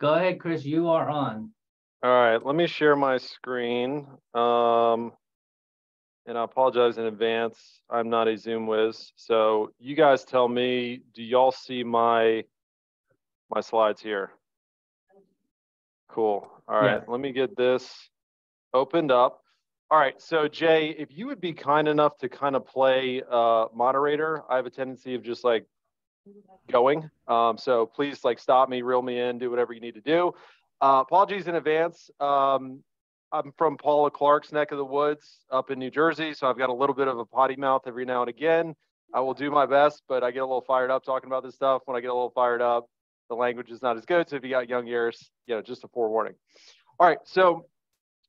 Go ahead, Chris. You are on. All right, let me share my screen. Um, and I apologize in advance. I'm not a Zoom whiz. So you guys tell me, do y'all see my my slides here? Cool. All right, yeah. let me get this opened up. All right, so Jay, if you would be kind enough to kind of play uh, moderator, I have a tendency of just like going. Um, so please like stop me, reel me in, do whatever you need to do. Uh, apologies in advance. Um, I'm from Paula Clark's neck of the woods up in New Jersey, so I've got a little bit of a potty mouth every now and again. I will do my best, but I get a little fired up talking about this stuff. When I get a little fired up, the language is not as good. So if you got young ears, you know, just a forewarning. All right, so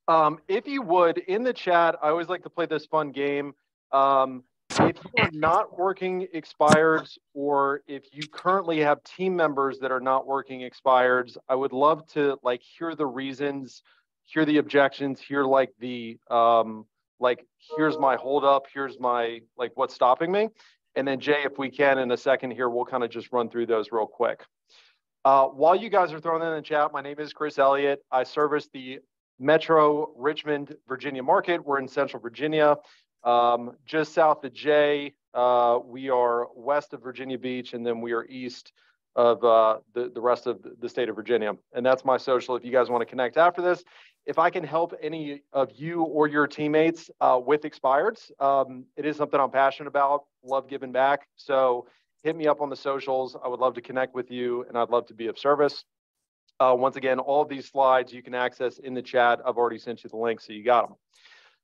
um, if you would, in the chat, I always like to play this fun game. Um, if you are not working expireds or if you currently have team members that are not working expireds, I would love to like hear the reasons, hear the objections, hear like the um, like here's my hold up here's my like what's stopping me. And then Jay, if we can in a second here, we'll kind of just run through those real quick. Uh, while you guys are throwing in the chat, my name is Chris Elliott. I service the Metro Richmond, Virginia market. We're in Central Virginia, um, just south of Jay. Uh, we are west of Virginia Beach, and then we are east of uh, the, the rest of the state of Virginia. And that's my social if you guys want to connect after this. If I can help any of you or your teammates uh, with expireds, um, it is something I'm passionate about, love giving back. So hit me up on the socials. I would love to connect with you and I'd love to be of service. Uh, once again, all these slides you can access in the chat. I've already sent you the link, so you got them.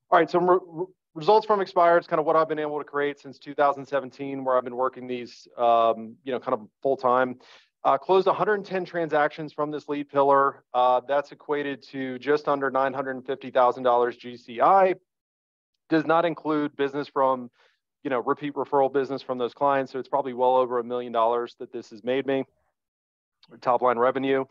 All right, so results from expired is kind of what I've been able to create since 2017, where I've been working these, um, you know, kind of full time. Uh, closed 110 transactions from this lead pillar. Uh, that's equated to just under $950,000 GCI. Does not include business from, you know, repeat referral business from those clients. So it's probably well over a million dollars that this has made me, top line revenue.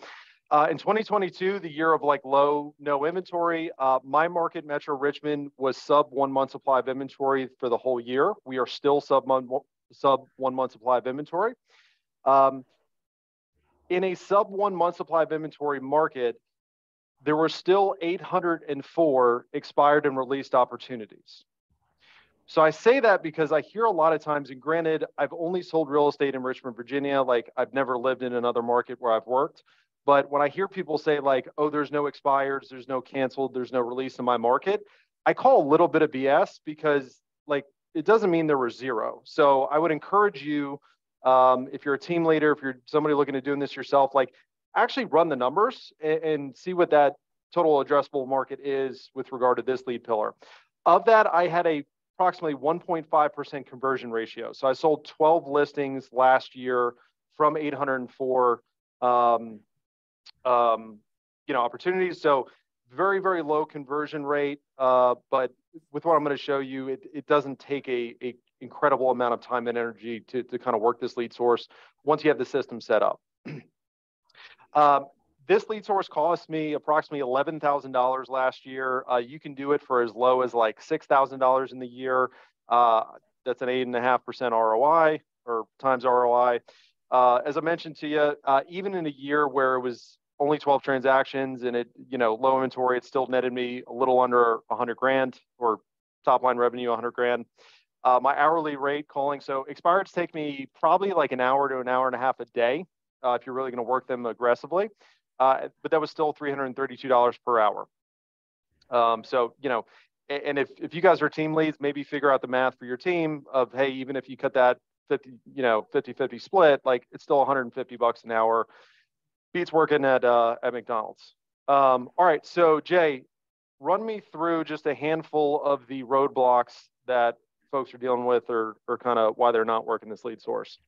Uh, in 2022, the year of like low, no inventory, uh, my market, Metro Richmond, was sub one month supply of inventory for the whole year. We are still sub sub one month supply of inventory. Um, in a sub one month supply of inventory market, there were still 804 expired and released opportunities. So I say that because I hear a lot of times, and granted, I've only sold real estate in Richmond, Virginia. Like I've never lived in another market where I've worked. But when I hear people say like, oh, there's no expires, there's no canceled, there's no release in my market, I call a little bit of BS because like it doesn't mean there were zero. So I would encourage you, um, if you're a team leader, if you're somebody looking to doing this yourself, like actually run the numbers and, and see what that total addressable market is with regard to this lead pillar. Of that, I had a approximately 1.5% conversion ratio. So I sold 12 listings last year from 804 um, um, you know, opportunities. So very, very low conversion rate. Uh, but with what I'm going to show you, it, it doesn't take a, a incredible amount of time and energy to, to kind of work this lead source once you have the system set up. um, this lead source cost me approximately $11,000 last year. Uh, you can do it for as low as like $6,000 in the year. Uh, that's an 8.5% ROI or times ROI. Uh, as I mentioned to you, uh, even in a year where it was only 12 transactions and it, you know, low inventory, it still netted me a little under 100 grand or top line revenue 100 grand. Uh, my hourly rate calling, so expireds take me probably like an hour to an hour and a half a day uh, if you're really going to work them aggressively. Uh, but that was still $332 per hour. Um, so, you know, and if, if you guys are team leads, maybe figure out the math for your team of, hey, even if you cut that 50, you know, 50 50 split, like it's still 150 bucks an hour beats working at uh, at McDonald's. Um, all right, so Jay, run me through just a handful of the roadblocks that folks are dealing with, or or kind of why they're not working this lead source.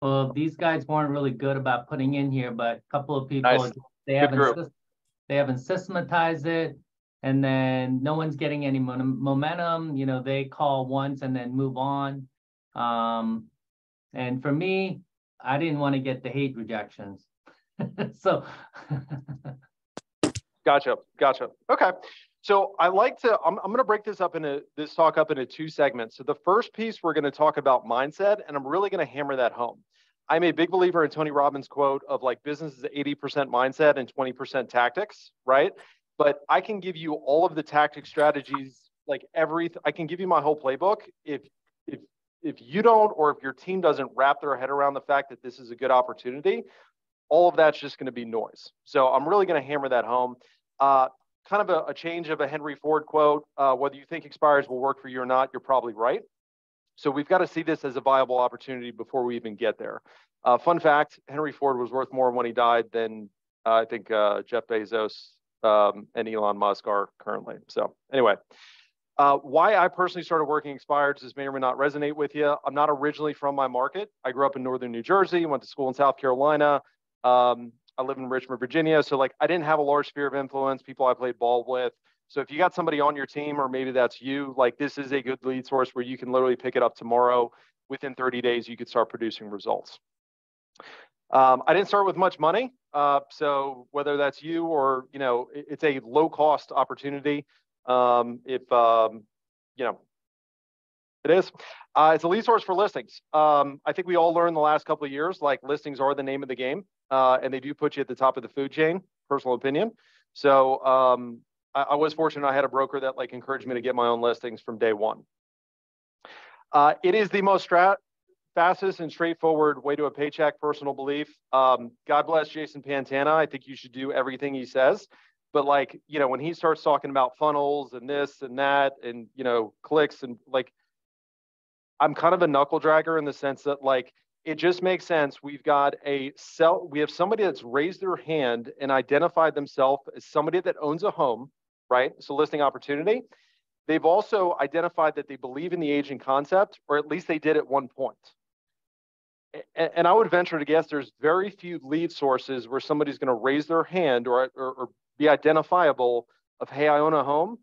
Well, these guys weren't really good about putting in here, but a couple of people nice. they haven't they haven't systematized it, and then no one's getting any momentum. You know, they call once and then move on. Um, and for me, I didn't want to get the hate rejections. so gotcha, gotcha. Okay. So I like to, I'm, I'm going to break this up into this talk up into two segments. So the first piece, we're going to talk about mindset, and I'm really going to hammer that home. I'm a big believer in Tony Robbins' quote of like business is 80% mindset and 20% tactics, right? But I can give you all of the tactic strategies, like every, I can give you my whole playbook. If if you don't, or if your team doesn't wrap their head around the fact that this is a good opportunity, all of that's just going to be noise. So I'm really going to hammer that home. Uh, kind of a, a, change of a Henry Ford quote. Uh, whether you think expires will work for you or not, you're probably right. So we've got to see this as a viable opportunity before we even get there. Uh, fun fact: Henry Ford was worth more when he died than uh, I think uh, Jeff Bezos um, and Elon Musk are currently. So anyway, uh, why I personally started working expireds this may or may not resonate with you. I'm not originally from my market. I grew up in northern New Jersey, went to school in South Carolina. Um, I live in Richmond, Virginia. So like I didn't have a large sphere of influence, people I played ball with. So if you got somebody on your team, or maybe that's you, like this is a good lead source where you can literally pick it up tomorrow. Within 30 days, you could start producing results. Um, I didn't start with much money, uh, so whether that's you or you know, it's a low cost opportunity. Um, if um, you know, it is. Uh, it's a lead source for listings. Um, I think we all learned the last couple of years, like listings are the name of the game, uh, and they do put you at the top of the food chain. Personal opinion. So um, I, I, was fortunate. I had a broker that like encouraged me to get my own listings from day one. Uh, it is the most strat fastest and straightforward way to a paycheck. Personal belief. Um, God bless Jason Pantana. I think you should do everything he says. But like you know, when he starts talking about funnels and this and that and you know clicks and like, I'm kind of a knuckle dragger in the sense that like it just makes sense. We've got a sell. We have somebody that's raised their hand and identified themselves as somebody that owns a home right? So listing opportunity. They've also identified that they believe in the agent concept, or at least they did at one point. And I would venture to guess there's very few lead sources where somebody's going to raise their hand or, or, or be identifiable of, hey, I own a home.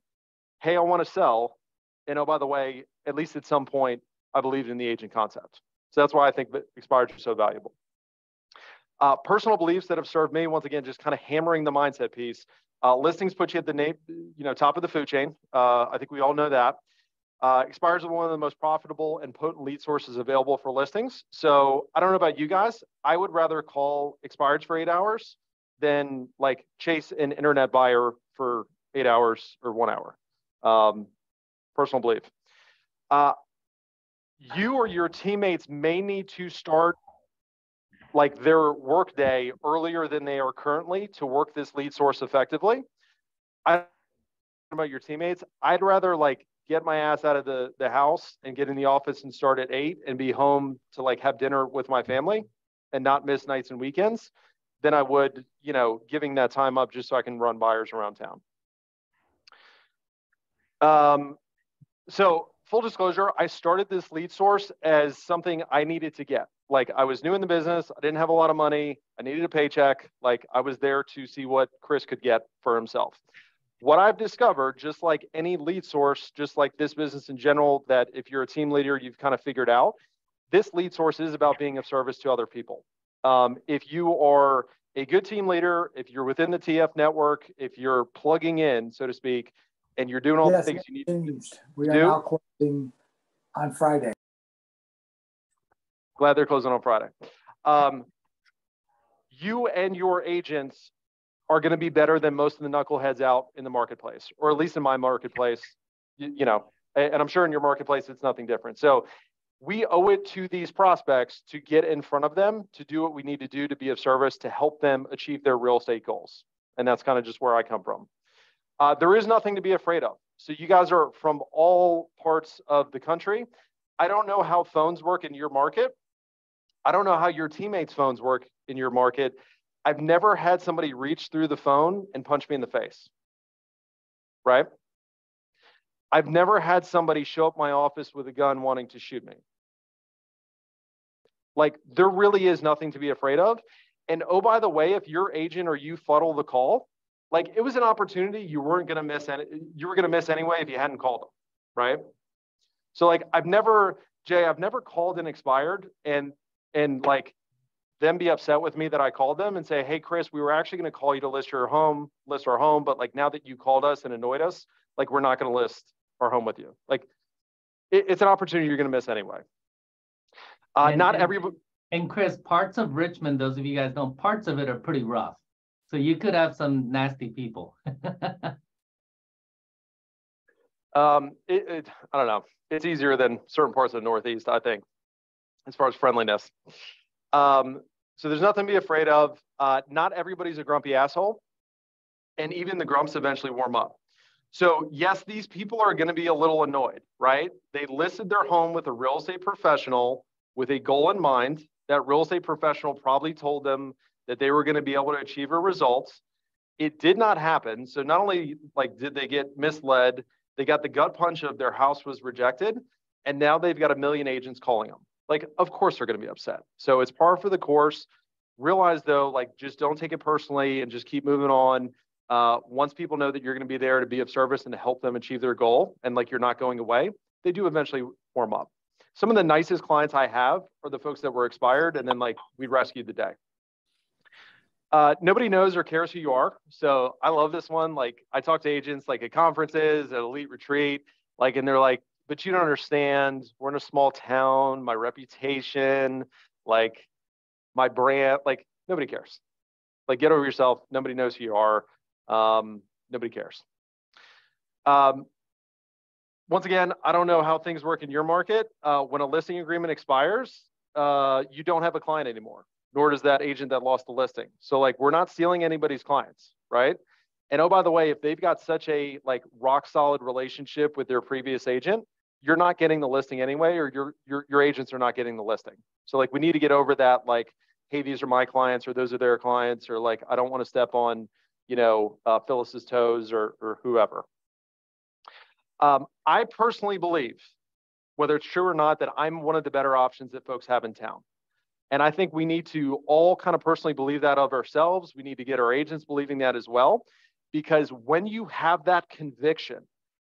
Hey, I want to sell. And oh, by the way, at least at some point, I believed in the agent concept. So that's why I think that expireds are so valuable. Uh, personal beliefs that have served me, once again, just kind of hammering the mindset piece. Uh, listings put you at the name, you know, top of the food chain. Uh, I think we all know that. Uh, expires are one of the most profitable and potent lead sources available for listings. So I don't know about you guys. I would rather call expireds for eight hours than like chase an internet buyer for eight hours or one hour. Um, personal belief. Uh, you or your teammates may need to start like their workday earlier than they are currently to work this lead source effectively. I about your teammates. I'd rather like get my ass out of the, the house and get in the office and start at eight and be home to like have dinner with my family and not miss nights and weekends than I would, you know, giving that time up just so I can run buyers around town. Um, so full disclosure, I started this lead source as something I needed to get like I was new in the business. I didn't have a lot of money. I needed a paycheck. Like I was there to see what Chris could get for himself. What I've discovered, just like any lead source, just like this business in general, that if you're a team leader, you've kind of figured out, this lead source is about being of service to other people. Um, if you are a good team leader, if you're within the TF network, if you're plugging in, so to speak, and you're doing all yes, the things you need to do. We are now closing on Friday. Glad they're closing on Friday. Um, you and your agents are going to be better than most of the knuckleheads out in the marketplace, or at least in my marketplace. You, you know, and I'm sure in your marketplace it's nothing different. So we owe it to these prospects to get in front of them, to do what we need to do to be of service, to help them achieve their real estate goals. And that's kind of just where I come from. Uh, there is nothing to be afraid of. So you guys are from all parts of the country. I don't know how phones work in your market. I don't know how your teammates' phones work in your market. I've never had somebody reach through the phone and punch me in the face. Right? I've never had somebody show up my office with a gun wanting to shoot me. Like there really is nothing to be afraid of. And oh, by the way, if your agent or you fuddle the call, like it was an opportunity you weren't gonna miss any, you were gonna miss anyway if you hadn't called them, right? So like I've never, Jay, I've never called and expired and and like them be upset with me that I called them and say, hey, Chris, we were actually going to call you to list your home, list our home, but like now that you called us and annoyed us, like we're not going to list our home with you. Like it, it's an opportunity you're going to miss anyway. Uh, not every And Chris, parts of Richmond, those of you guys know, parts of it are pretty rough. So you could have some nasty people. um, it, it, I don't know. It's easier than certain parts of the Northeast, I think, as far as friendliness. Um, so there's nothing to be afraid of. Uh, not everybody's a grumpy asshole, and even the grumps eventually warm up. So yes, these people are going to be a little annoyed, right? They listed their home with a real estate professional with a goal in mind. That real estate professional probably told them that they were going to be able to achieve a result. It did not happen. So not only like did they get misled, they got the gut punch of their house was rejected, and now they've got a million agents calling them. Like, of course they're going to be upset. So it's par for the course. Realize though, like, just don't take it personally and just keep moving on. Uh, once people know that you're going to be there to be of service and to help them achieve their goal, and like you're not going away, they do eventually warm up. Some of the nicest clients I have are the folks that were expired, and then like we rescued the day. Uh, nobody knows or cares who you are. So I love this one. Like I talk to agents like at conferences, at elite retreat, like, and they're like, but you don't understand. We're in a small town, my reputation, like my brand, like nobody cares. Like get over yourself. Nobody knows who you are. Um, nobody cares. Um, once again, I don't know how things work in your market. Uh, when a listing agreement expires, uh, you don't have a client anymore nor does that agent that lost the listing. So like we're not stealing anybody's clients, right? And oh, by the way, if they've got such a like rock solid relationship with their previous agent, you're not getting the listing anyway, or your your your agents are not getting the listing. So like we need to get over that, like, hey, these are my clients, or those are their clients, or like I don't want to step on, you know, uh, Phyllis's toes or or whoever. Um, I personally believe, whether it's true or not, that I'm one of the better options that folks have in town. And I think we need to all kind of personally believe that of ourselves. We need to get our agents believing that as well. Because when you have that conviction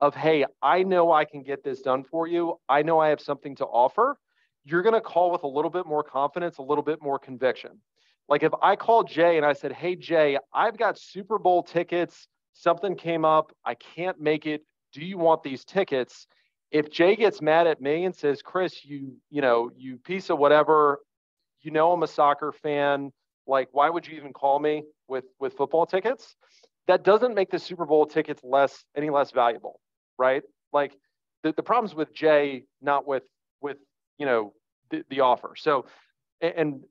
of, hey, I know I can get this done for you, I know I have something to offer, you're going to call with a little bit more confidence, a little bit more conviction. Like if I called Jay and I said, hey, Jay, I've got Super Bowl tickets, something came up, I can't make it. Do you want these tickets? If Jay gets mad at me and says, Chris, you, you know, you piece of whatever, you know I'm a soccer fan. Like, why would you even call me with with football tickets? That doesn't make the Super Bowl tickets less any less valuable, right? Like the, the problems with Jay, not with with you know the, the offer. So and, and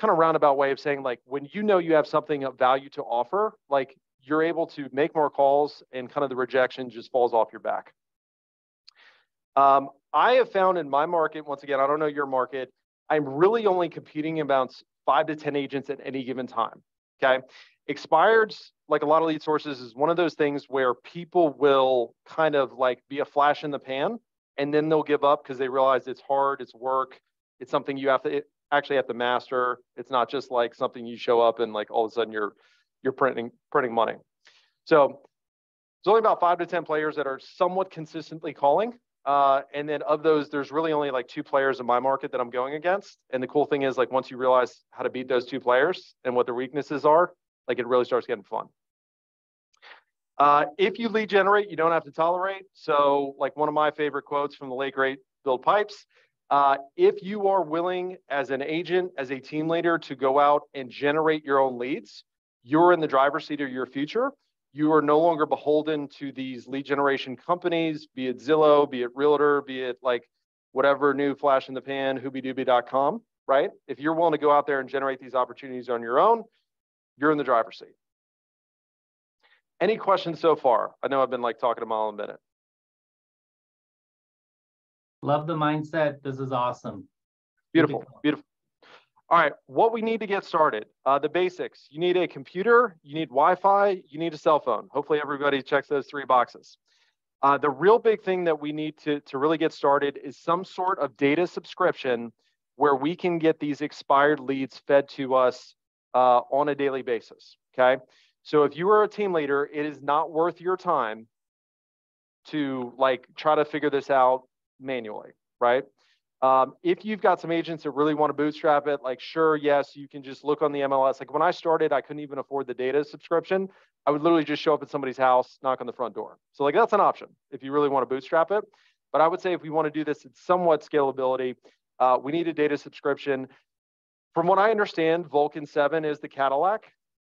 kind of roundabout way of saying like when you know you have something of value to offer, like you're able to make more calls and kind of the rejection just falls off your back. Um, I have found in my market, once again, I don't know your market, I'm really only competing against five to 10 agents at any given time. Okay. Expireds, like a lot of lead sources, is one of those things where people will kind of like be a flash in the pan and then they'll give up because they realize it's hard, it's work, it's something you have to actually have to master. It's not just like something you show up and like all of a sudden you're you're printing printing money. So there's only about five to 10 players that are somewhat consistently calling. Uh, and then of those, there's really only like two players in my market that I'm going against. And the cool thing is like once you realize how to beat those two players and what their weaknesses are, like it really starts getting fun. Uh, if you lead generate, you don't have to tolerate. So like one of my favorite quotes from the late great Bill Pipes, uh, if you are willing as an agent, as a team leader to go out and generate your own leads, you're in the driver's seat of your future you are no longer beholden to these lead generation companies, be it Zillow, be it Realtor, be it like whatever new flash in the pan, hoobiedoobie.com, right? If you're willing to go out there and generate these opportunities on your own, you're in the driver's seat. Any questions so far? I know I've been like talking a mile a minute. Love the mindset. This is awesome. Beautiful, beautiful. All right, what we need to get started, uh, the basics. You need a computer, you need Wi-Fi, you need a cell phone. Hopefully everybody checks those three boxes. Uh, the real big thing that we need to, to really get started is some sort of data subscription where we can get these expired leads fed to us uh, on a daily basis, okay? So if you are a team leader, it is not worth your time to like try to figure this out manually, right? Um, if you've got some agents that really want to bootstrap it, like sure, yes, you can just look on the MLS. Like when I started, I couldn't even afford the data subscription. I would literally just show up at somebody's house, knock on the front door. So like that's an option if you really want to bootstrap it. But I would say if we want to do this, it's somewhat scalability. Uh, we need a data subscription. from what I understand, Vulcan 7 is the Cadillac.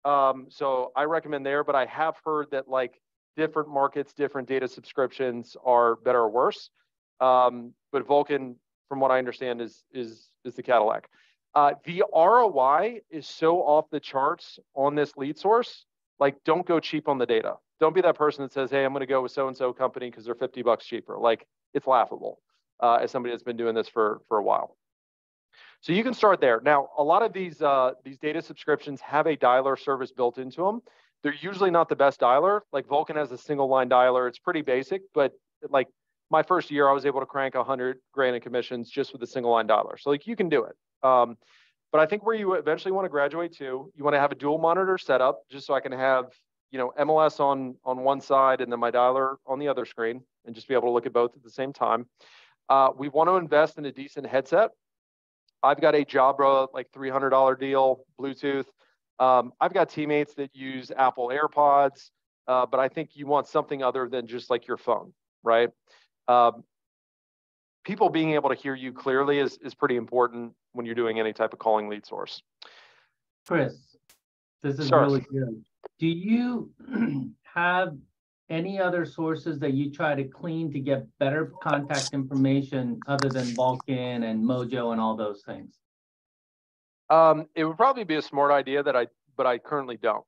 Um, so I recommend there, but I have heard that like different markets, different data subscriptions are better or worse. Um, but Vulcan, from what I understand, is is is the Cadillac. Uh, the ROI is so off the charts on this lead source. Like, don't go cheap on the data. Don't be that person that says, "Hey, I'm going to go with so and so company because they're 50 bucks cheaper." Like, it's laughable uh, as somebody that's been doing this for for a while. So you can start there. Now, a lot of these uh, these data subscriptions have a dialer service built into them. They're usually not the best dialer. Like Vulcan has a single line dialer. It's pretty basic, but like my first year, I was able to crank 100 grand in commissions just with a single line dialer. So like you can do it. Um, but I think where you eventually want to graduate to, you want to have a dual monitor setup, just so I can have you know MLS on on one side and then my dialer on the other screen, and just be able to look at both at the same time. Uh, we want to invest in a decent headset. I've got a Jabra like $300 deal, Bluetooth. Um, I've got teammates that use Apple AirPods, uh, but I think you want something other than just like your phone, right? Um, people being able to hear you clearly is, is pretty important when you're doing any type of calling lead source. Chris, this is sure. really good. Do you have any other sources that you try to clean to get better contact information other than Vulcan and Mojo and all those things? Um, it would probably be a smart idea that I, but I currently don't.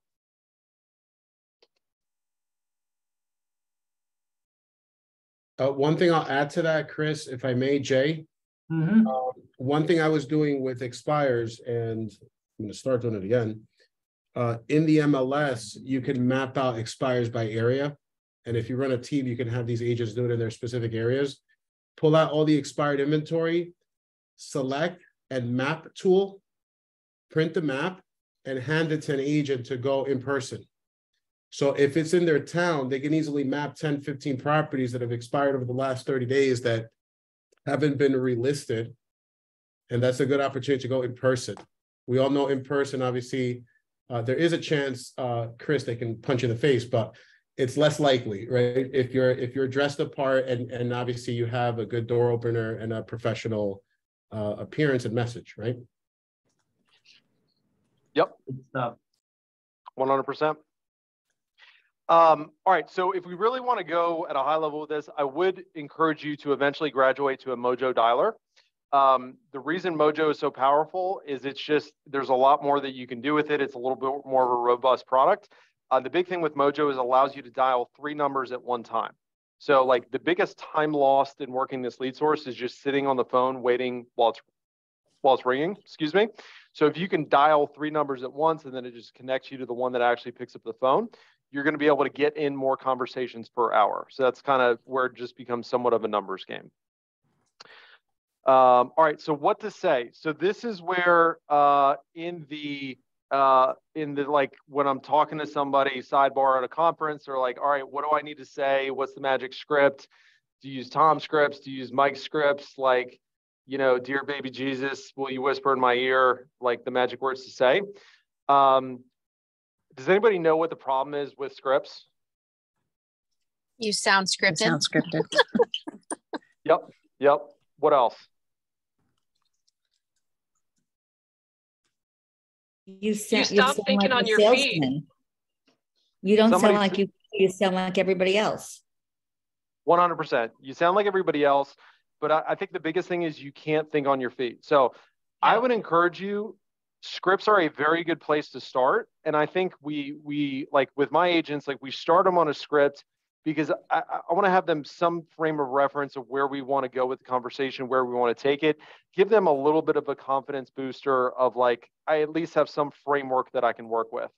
Uh, one thing I'll add to that, Chris, if I may, Jay. Mm-hmm. Um, one thing I was doing with expires, and I'm going to start doing it again. Uh, in the MLS, you can map out expires by area. And if you run a team, you can have these agents do it in their specific areas. Pull out all the expired inventory, select and map tool, print the map, and hand it to an agent to go in person. So if it's in their town, they can easily map 10, 15 properties that have expired over the last 30 days that haven't been relisted. And that's a good opportunity to go in person. We all know in person, obviously, uh, there is a chance, uh, Chris, they can punch you in the face, but it's less likely, right? If you're if you're dressed apart and and obviously you have a good door opener and a professional uh, appearance and message, right? Yep. One hundred percent. Um, all right, so if we really want to go at a high level with this, I would encourage you to eventually graduate to a Mojo dialer. Um, the reason Mojo is so powerful is it's just there's a lot more that you can do with it. It's a little bit more of a robust product. Uh, the big thing with Mojo is it allows you to dial three numbers at one time. So like the biggest time lost in working this lead source is just sitting on the phone waiting while it's while it's ringing, excuse me. So if you can dial three numbers at once and then it just connects you to the one that actually picks up the phone, you're going to be able to get in more conversations per hour. So that's kind of where it just becomes somewhat of a numbers game. Um, all right, so what to say? So this is where uh, in the uh, in the like when I'm talking to somebody sidebar at a conference or like, all right, what do I need to say? What's the magic script? Do you use Tom scripts? Do you use Mike scripts? Like, you know, dear baby Jesus, will you whisper in my ear like the magic words to say? Um, does anybody know what the problem is with scripts? You sound scripted. You sound scripted. yep. Yep. What else? You, sound, you stop you thinking like on your salesman. feet. You don't Somebody, sound like you. You sound like everybody else. One hundred percent. You sound like everybody else, but I, I, think the biggest thing is you can't think on your feet. So yeah. I would encourage you. Scripts are a very good place to start, and I think we we like with my agents, like we start them on a script because I, I want to have them some frame of reference of where we want to go with the conversation, where we want to take it, give them a little bit of a confidence booster of like, I at least have some framework that I can work with.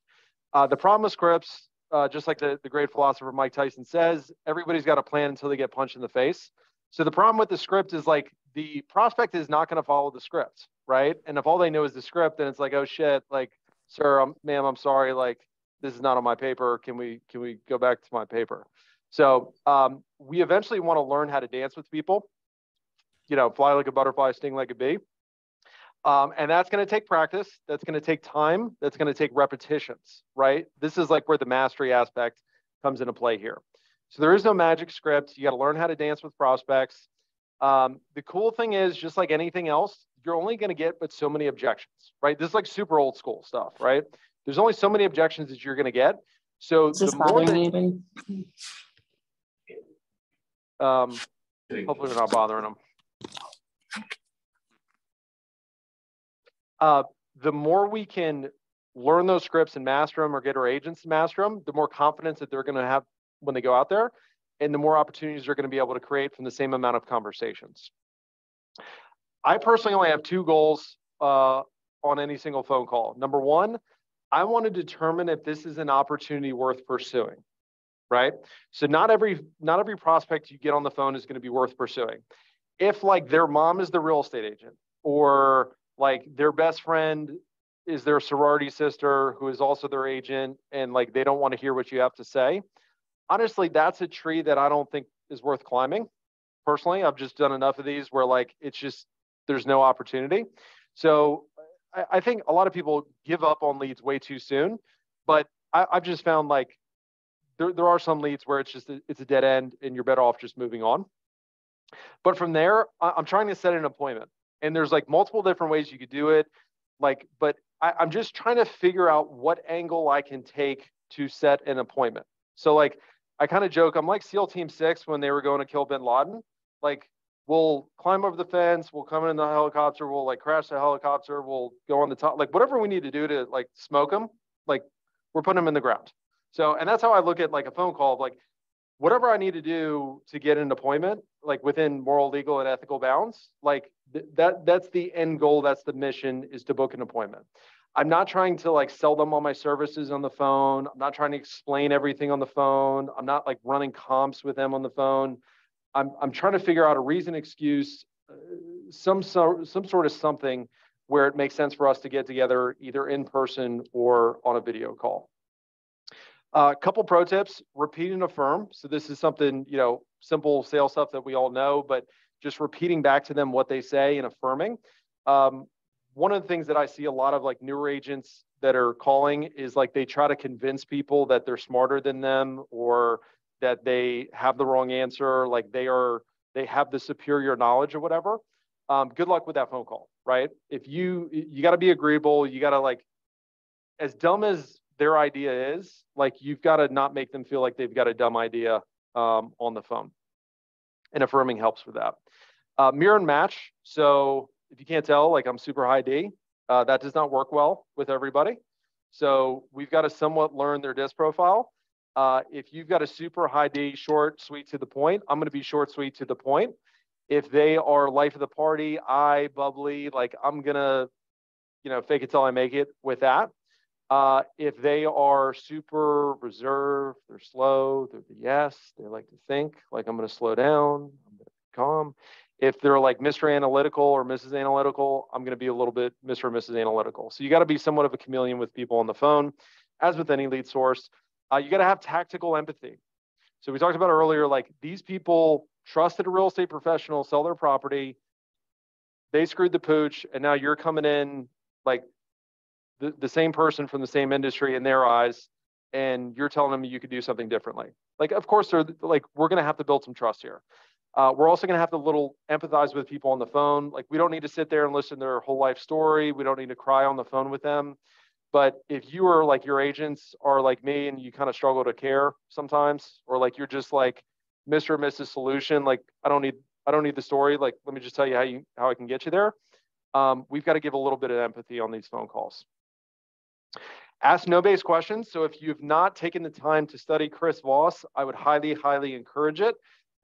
Uh, the problem with scripts, uh, just like the, the great philosopher Mike Tyson says, everybody's got a plan until they get punched in the face. So the problem with the script is like the prospect is not going to follow the script, right? And if all they know is the script, then it's like, oh shit, like, sir, I'm, ma'am, I'm sorry, like, this is not on my paper. Can we can we go back to my paper? So um, we eventually want to learn how to dance with people, you know, fly like a butterfly, sting like a bee. Um, and that's going to take practice. That's going to take time. That's going to take repetitions, right? This is like where the mastery aspect comes into play here. So there is no magic script. You got to learn how to dance with prospects. Um, the cool thing is, just like anything else, you're only going to get but so many objections, right? This is like super old school stuff, right? There's only so many objections that you're going to get. So Is the more that, um, hopefully we're not bothering them. Uh, the more we can learn those scripts and master them or get our agents to master them, the more confidence that they're going to have when they go out there and the more opportunities they're going to be able to create from the same amount of conversations. I personally only have two goals uh, on any single phone call. Number one, I want to determine if this is an opportunity worth pursuing, right? So not every not every prospect you get on the phone is going to be worth pursuing. If like their mom is the real estate agent or like their best friend is their sorority sister who is also their agent and like they don't want to hear what you have to say honestly that's a tree that i don't think is worth climbing personally. I've just done enough of these where like it's just there's no opportunity. So i, I think a lot of people give up on leads way too soon but I, i've just found like there, there are some leads where it's just a, it's a dead end and you're better off just moving on. But from there i'm trying to set an appointment and there's like multiple different ways you could do it. Like but I, i'm just trying to figure out what angle i can take to set an appointment. So like i kind of joke i'm like seal team six when they were going to kill bin laden like we'll climb over the fence we'll come in the helicopter we'll like crash the helicopter we'll go on the top like whatever we need to do to like smoke them like we're putting them in the ground so and that's how i look at like a phone call of like whatever I need to do to get an appointment, like within moral, legal, and ethical bounds, like th- that that's the end goal. That's the mission is to book an appointment. I'm not trying to like sell them all my services on the phone. I'm not trying to explain everything on the phone. I'm not like running comps with them on the phone. I'm I'm trying to figure out a reason, excuse, uh, some so, some sort of something where it makes sense for us to get together either in person or on a video call. A uh, couple pro tips, repeat and affirm. So this is something, you know, simple sales stuff that we all know, but just repeating back to them what they say and affirming. Um, one of the things that I see a lot of like newer agents that are calling is like they try to convince people that they're smarter than them or that they have the wrong answer, like they are they have the superior knowledge or whatever. Um, good luck with that phone call, right? If you you got to be agreeable, you got to like as dumb as their idea is, like you've got to not make them feel like they've got a dumb idea um, on the phone. And affirming helps with that. Uh, mirror and match. So if you can't tell, like I'm super high D, uh, that does not work well with everybody. So we've got to somewhat learn their disc profile. Uh, if you've got a super high D, short, sweet to the point, I'm going to be short, sweet to the point. If they are life of the party, I bubbly, like I'm going to, you know, fake it till I make it with that. Uh, if they are super reserved, they're slow, they're the yes, they like to think, like I'm going to slow down, I'm going to be calm. If they're like Mr. Analytical or Mrs. Analytical, I'm going to be a little bit Mr. or Mrs. Analytical. So you got to be somewhat of a chameleon with people on the phone, as with any lead source. Uh, you got to have tactical empathy. So we talked about earlier, like these people trusted a real estate professional, sell their property, they screwed the pooch, and now you're coming in like the, the same person from the same industry in their eyes and you're telling them you could do something differently like of course they're like we're going to have to build some trust here uh, we're also going to have to little empathize with people on the phone. Like we don't need to sit there and listen to their whole life story. We don't need to cry on the phone with them. But if you are like your agents are like me and you kind of struggle to care sometimes or like you're just like mr or mrs solution like i don't need i don't need the story. Like let me just tell you how you how i can get you there. Um, we've got to give a little bit of empathy on these phone calls. Ask no base questions. So if you've not taken the time to study Chris Voss, I would highly, highly encourage it.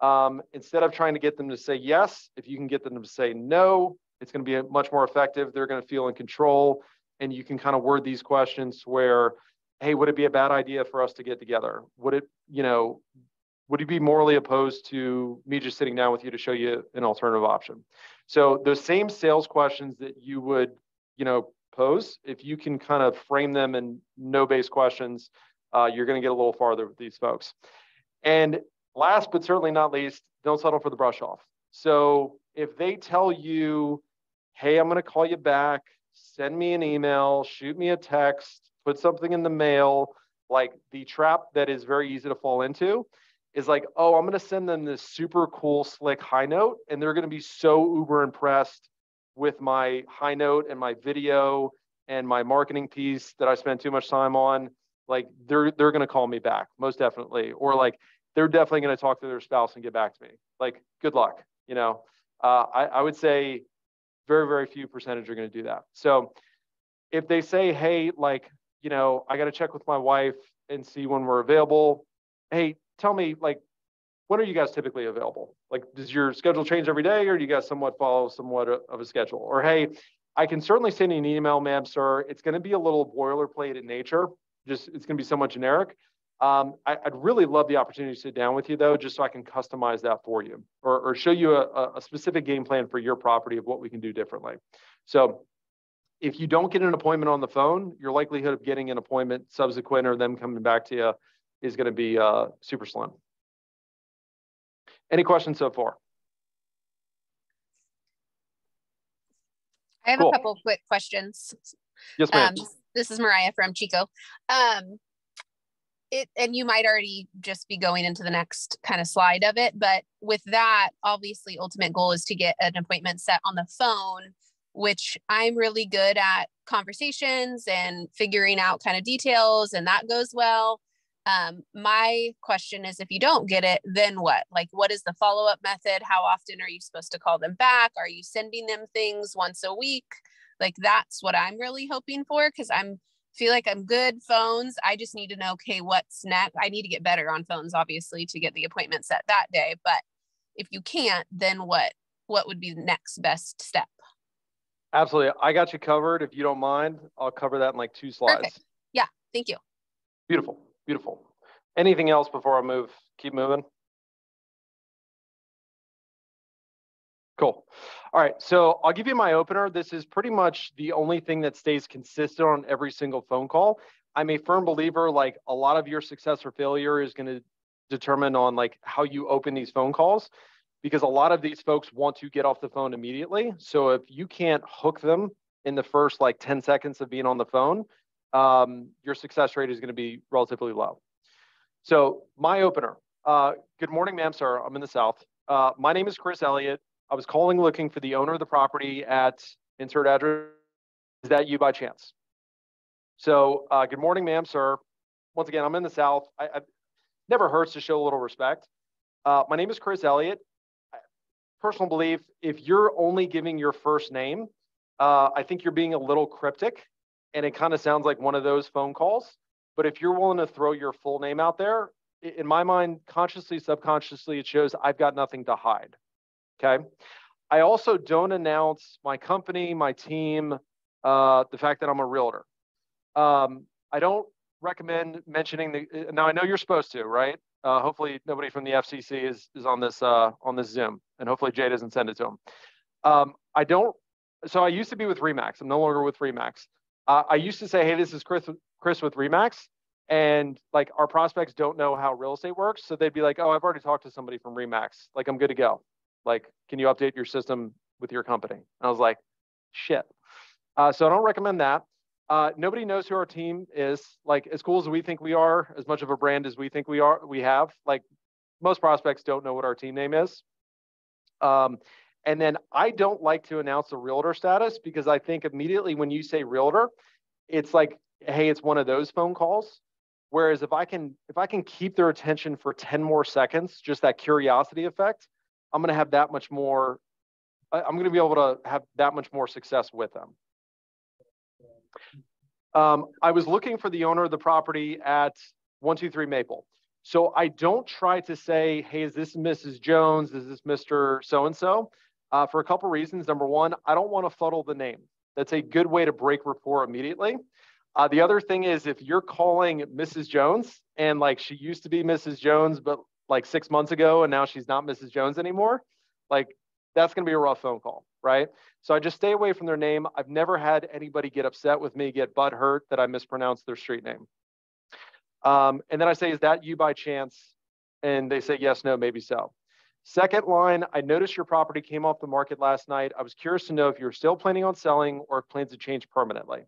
Um, instead of trying to get them to say yes, if you can get them to say no, it's going to be much more effective. They're going to feel in control. And you can kind of word these questions where, hey, would it be a bad idea for us to get together? Would it, you know, would you be morally opposed to me just sitting down with you to show you an alternative option? So those same sales questions that you would, you know, pose, if you can kind of frame them in no base questions, uh, you're going to get a little farther with these folks. And last but certainly not least, don't settle for the brush off. So if they tell you, hey, I'm going to call you back, send me an email, shoot me a text, put something in the mail, like the trap that is very easy to fall into is like, oh, I'm going to send them this super cool, slick high note, and they're going to be so uber impressed with my high note and my video and my marketing piece that I spend too much time on, like they're they're gonna call me back most definitely, or like they're definitely gonna talk to their spouse and get back to me. Like good luck, you know. Uh, I, I would say very very few percentage are gonna do that. So if they say, hey, like you know, I got to check with my wife and see when we're available. Hey, tell me like when are you guys typically available? Like, does your schedule change every day, or do you guys somewhat follow somewhat of a schedule? Or hey, I can certainly send you an email, ma'am, sir. It's going to be a little boilerplate in nature. Just it's going to be somewhat generic. Um, I, would really love the opportunity to sit down with you though, just so I can customize that for you, or, or show you a, a specific game plan for your property of what we can do differently. So if you don't get an appointment on the phone, your likelihood of getting an appointment subsequent or them coming back to you is going to be uh, super slim. Any questions so far? I have cool. a couple quick questions. Yes, ma'am. Um, this is Mariah from Chico. Um, it, and you might already just be going into the next kind of slide of it, but with that, obviously, ultimate goal is to get an appointment set on the phone, which I'm really good at conversations and figuring out kind of details, and that goes well. Um, my question is if you don't get it, then what? Like, what is the follow up method? How often are you supposed to call them back? Are you sending them things once a week? Like, that's what I'm really hoping for because I'm feel like I'm good phones. I just need to know, okay, what's next? I need to get better on phones, obviously, to get the appointment set that day. But if you can't, then what? What would be the next best step? Absolutely. I got you covered. If you don't mind, I'll cover that in like two slides. Perfect. Yeah. Thank you. Beautiful. Beautiful. Anything else before I move? Keep moving. Cool. All right, so I'll give you my opener. This is pretty much the only thing that stays consistent on every single phone call. I'm a firm believer, like a lot of your success or failure is going to determine on like how you open these phone calls because a lot of these folks want to get off the phone immediately. So if you can't hook them in the first like 10 seconds of being on the phone, um, your success rate is going to be relatively low. So my opener. Uh, good morning, ma'am, sir. I'm in the South. Uh, my name is Chris Elliott. I was calling looking for the owner of the property at insert address. Is that you by chance? So uh, good morning, ma'am, sir. Once again, I'm in the South. I, I never hurts to show a little respect. Uh, my name is Chris Elliott. Personal belief, if you're only giving your first name, uh, I think you're being a little cryptic and it kind of sounds like one of those phone calls. But if you're willing to throw your full name out there, in my mind, consciously, subconsciously, it shows I've got nothing to hide. Okay. I also don't announce my company, my team, uh, the fact that I'm a realtor. Um, I don't recommend mentioning the. Now I know you're supposed to, right? Uh, hopefully nobody from the FCC is is on this uh, on this Zoom, and hopefully Jay doesn't send it to them. Um, I don't. So I used to be with Remax. I'm no longer with Remax uh, I used to say, hey, this is Chris, Chris with Remax. And like our prospects don't know how real estate works. So they'd be like, oh, I've already talked to somebody from Remax. Like, I'm good to go. Like, can you update your system with your company? And I was like, shit. Uh, so I don't recommend that. Uh, nobody knows who our team is. Like, as cool as we think we are, as much of a brand as we think we are, we have. Like, most prospects don't know what our team name is. Um, and then I don't like to announce a realtor status because I think immediately when you say realtor, it's like, hey, it's one of those phone calls. Whereas if I can if I can keep their attention for 10 more seconds, just that curiosity effect, I'm gonna have that much more, I'm gonna be able to have that much more success with them. Um, I was looking for the owner of the property at 123 Maple. So I don't try to say, hey, is this Mrs. Jones? Is this Mr. So-and-so? uh, for a couple reasons. Number one, I don't want to fuddle the name. That's a good way to break rapport immediately. Uh, the other thing is if you're calling Mrs. Jones and like she used to be Mrs. Jones, but like six months ago and now she's not Mrs. Jones anymore, like that's going to be a rough phone call, right? So I just stay away from their name. I've never had anybody get upset with me, get butt hurt that I mispronounced their street name. Um, and then I say, is that you by chance? And they say, yes, no, maybe so. Second line, I noticed your property came off the market last night. I was curious to know if you're still planning on selling or if plans to change permanently.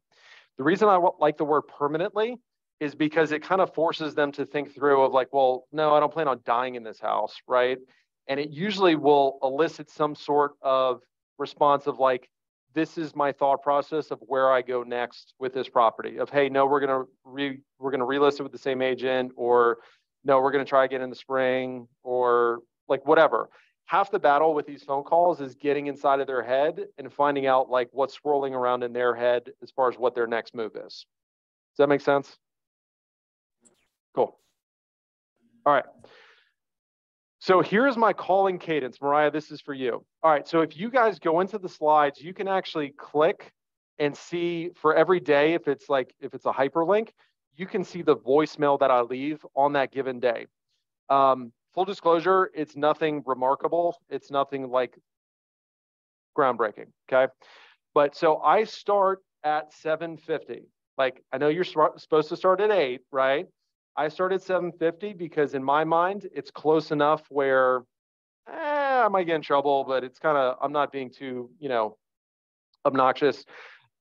The reason I like the word permanently is because it kind of forces them to think through of like, well, no, I don't plan on dying in this house, right? And it usually will elicit some sort of response of like, this is my thought process of where I go next with this property of, hey, no, we're to re, we're to relist it with the same agent or no, we're to try again in the spring or like whatever. Half the battle with these phone calls is getting inside of their head and finding out like what's swirling around in their head as far as what their next move is. Does that make sense? Cool. All right. So here's my calling cadence. Mariah, this is for you. All right, so if you guys go into the slides, you can actually click and see for every day, if it's like, if it's a hyperlink, you can see the voicemail that I leave on that given day. Um, full disclosure, it's nothing remarkable. It's nothing like groundbreaking, okay? But so I start at 750. Like I know you're supposed to start at eight, right? I started 750 because in my mind, it's close enough where eh, I might get in trouble, but it's kind of, I'm not being too, you know, obnoxious.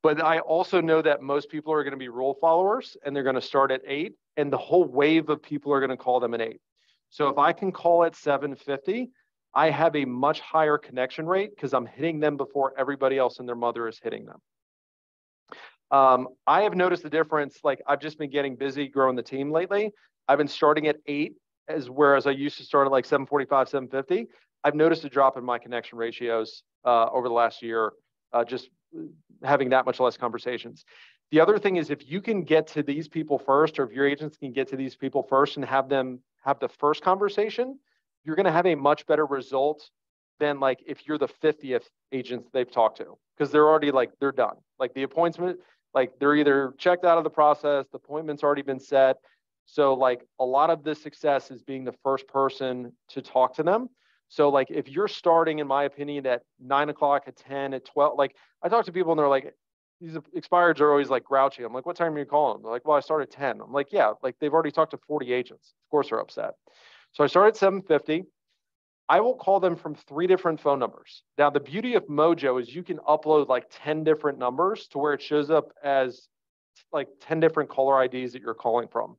But I also know that most people are going to be rule followers and they're going to start at eight, and the whole wave of people are going to call them an eight. So if I can call at 750, I have a much higher connection rate because I'm hitting them before everybody else and their mother is hitting them. Um, I have noticed the difference. Like I've just been getting busy growing the team lately. I've been starting at eight, as whereas I used to start at like 745, 750. I've noticed a drop in my connection ratios uh, over the last year, uh, just having that much less conversations. The other thing is if you can get to these people first, or if your agents can get to these people first and have them have the first conversation, you're going to have a much better result than like if you're the 50th agent they've talked to because they're already like they're done. Like the appointment like they're either checked out of the process, the appointment's already been set. So like a lot of the success is being the first person to talk to them. So like if you're starting, in my opinion, at nine o'clock, at 10, at 12, like I talk to people and they're like, these expireds are always like grouchy. I'm like, what time are you calling? They're like, well, I start at 10. I'm like, yeah, like they've already talked to 40 agents. Of course they're upset. So I start at 750. I will call them from three different phone numbers. Now, the beauty of Mojo is you can upload like 10 different numbers to where it shows up as like 10 different caller IDs that you're calling from.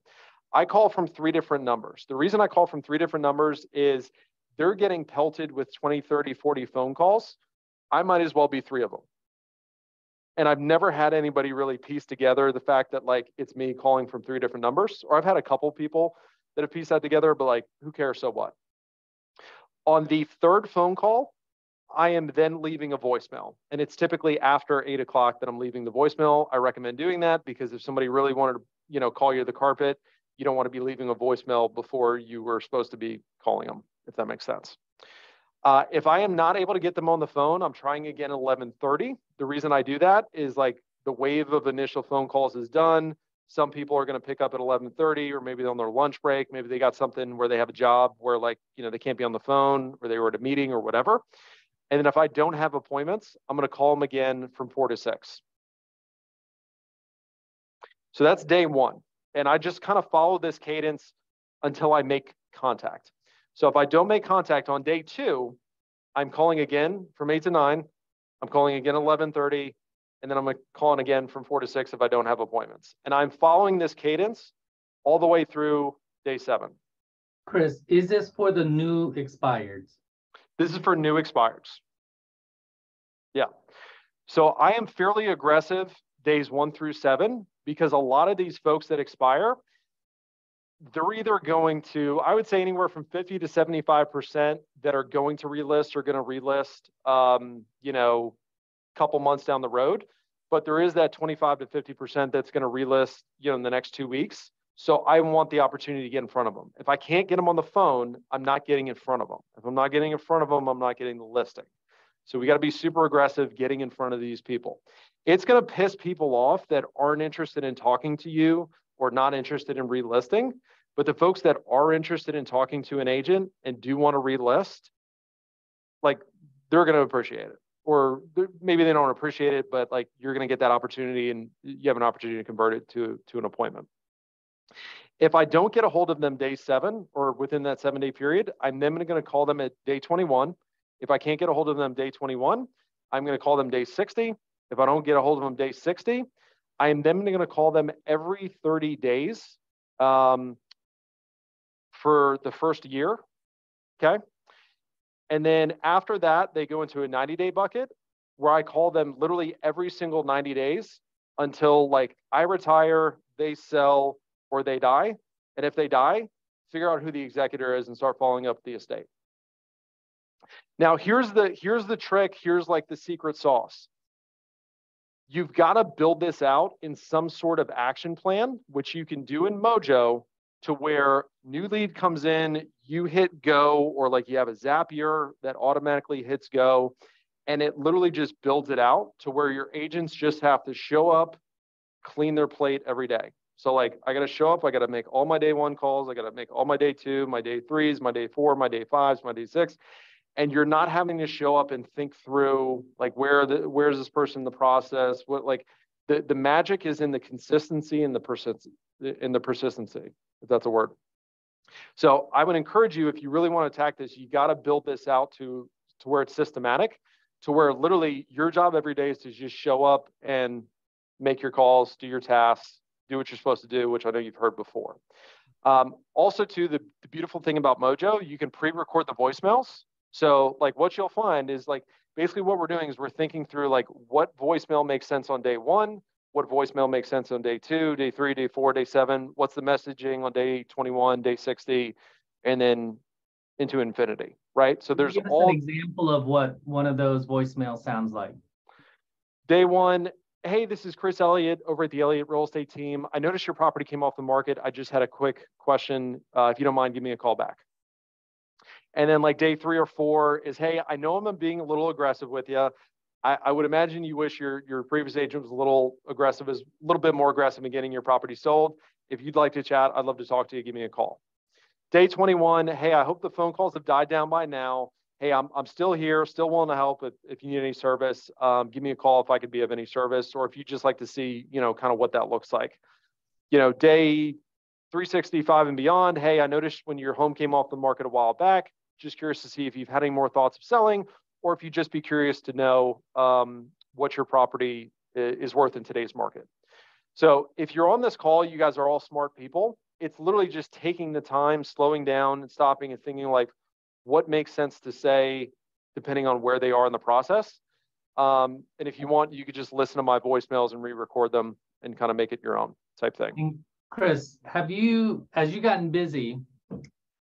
I call from three different numbers. The reason I call from three different numbers is they're getting pelted with 20, 30, 40 phone calls. I might as well be three of them. And I've never had anybody really piece together the fact that like it's me calling from three different numbers, or I've had a couple people that have pieced that together, but like who cares so what? On the third phone call, I am then leaving a voicemail. And it's typically after eight o'clock that I'm leaving the voicemail. I recommend doing that because if somebody really wanted to, you know, call you the carpet, you don't want to be leaving a voicemail before you were supposed to be calling them, if that makes sense. Uh, if I am not able to get them on the phone, I'm trying again at 11:30. The reason I do that is like the wave of initial phone calls is done. Some people are going to pick up at 11:30, or maybe on their lunch break. Maybe they got something where they have a job where like you know they can't be on the phone, or they were at a meeting or whatever. And then if I don't have appointments, I'm going to call them again from four to six. So that's day one, and I just kind of follow this cadence until I make contact. So if I don't make contact on day two, I'm calling again from eight to nine. I'm calling again 11:30 and then I'm going to call in again from four to six if I don't have appointments. And I'm following this cadence all the way through day seven. Chris, is this for the new expireds? This is for new expireds. Yeah. So I am fairly aggressive days one through seven because a lot of these folks that expire, they're either going to, I would say anywhere from 50 to 75% that are going to relist are going to relist, um, you know, couple months down the road. But there is that 25 to 50% that's going to relist, you know, in the next two weeks. So I want the opportunity to get in front of them. If I can't get them on the phone, I'm not getting in front of them. If I'm not getting in front of them, I'm not getting the listing. So we got to be super aggressive getting in front of these people. It's going to piss people off that aren't interested in talking to you or not interested in relisting. But the folks that are interested in talking to an agent and do want to relist, like they're going to appreciate it or maybe they don't appreciate it, but like you're going to get that opportunity and you have an opportunity to convert it to, to an appointment. If I don't get a hold of them day seven or within that seven day period, I'm then going to call them at day 21. If I can't get a hold of them day 21, I'm going to call them day 60. If I don't get a hold of them day 60, I am then going to call them every 30 days um, for the first year. Okay. And then after that, they go into a 90 day bucket where I call them literally every single 90 days until like I retire, they sell, or they die. And if they die, figure out who the executor is and start following up the estate. Now here's the here's the trick, here's like the secret sauce. You've got to build this out in some sort of action plan, which you can do in Mojo to where new lead comes in, you hit go, or like you have a Zapier that automatically hits go, and it literally just builds it out to where your agents just have to show up, clean their plate every day. So like I gotta show up, I gotta make all my day one calls, I gotta make all my day two, my day threes, my day four, my day fives, my day six. And you're not having to show up and think through like where the where's this person in the process? What like the, the magic is in the consistency and the persist in the persistency, if that's a word. So I would encourage you, if you really want to attack this, you got to build this out to to where it's systematic, to where literally your job every day is to just show up and make your calls, do your tasks, do what you're supposed to do, which I know you've heard before. Um, also, too, the, the beautiful thing about Mojo, you can pre-record the voicemails. So, like, what you'll find is like basically what we're doing is we're thinking through like what voicemail makes sense on day one, what voicemail makes sense on day two, day three, day four, day seven, what's the messaging on day 21, day 60, and then into infinity, right? So there's all an example of what one of those voicemails sounds like. Day one, hey, this is Chris Elliott over at the Elliott Real Estate Team. I noticed your property came off the market. I just had a quick question. Uh, if you don't mind, give me a call back. And then like day three or four is, hey, I know I'm being a little aggressive with you. I, I, would imagine you wish your, your previous agent was a little aggressive, is a little bit more aggressive in getting your property sold. If you'd like to chat, I'd love to talk to you. Give me a call. Day 21, hey, I hope the phone calls have died down by now hey, I'm, I'm still here, still willing to help if, if you need any service. Um, give me a call if I could be of any service, or if you just like to see, you know, kind of what that looks like. You know, day 365 and beyond, hey, I noticed when your home came off the market a while back, just curious to see if you've had any more thoughts of selling, or if you just be curious to know um, what your property is worth in today's market. So if you're on this call, you guys are all smart people. It's literally just taking the time, slowing down and stopping and thinking like, what makes sense to say depending on where they are in the process. Um, and if you want, you could just listen to my voicemails and re-record them and kind of make it your own type thing. Chris, have you, as you gotten busy,